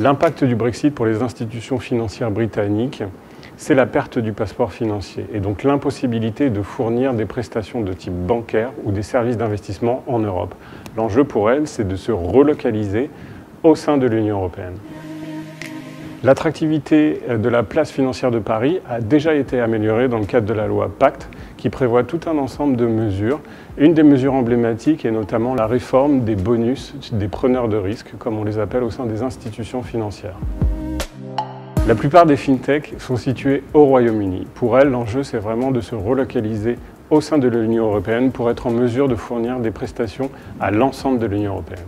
L'impact du Brexit pour les institutions financières britanniques, c'est la perte du passeport financier et donc l'impossibilité de fournir des prestations de type bancaire ou des services d'investissement en Europe. L'enjeu pour elles, c'est de se relocaliser au sein de l'Union européenne. L'attractivité de la place financière de Paris a déjà été améliorée dans le cadre de la loi Pacte, qui prévoit tout un ensemble de mesures. Une des mesures emblématiques est notamment la réforme des bonus des preneurs de risques, comme on les appelle au sein des institutions financières. La plupart des fintechs sont situées au Royaume-Uni. Pour elles, l'enjeu, c'est vraiment de se relocaliser au sein de l'Union européenne pour être en mesure de fournir des prestations à l'ensemble de l'Union européenne.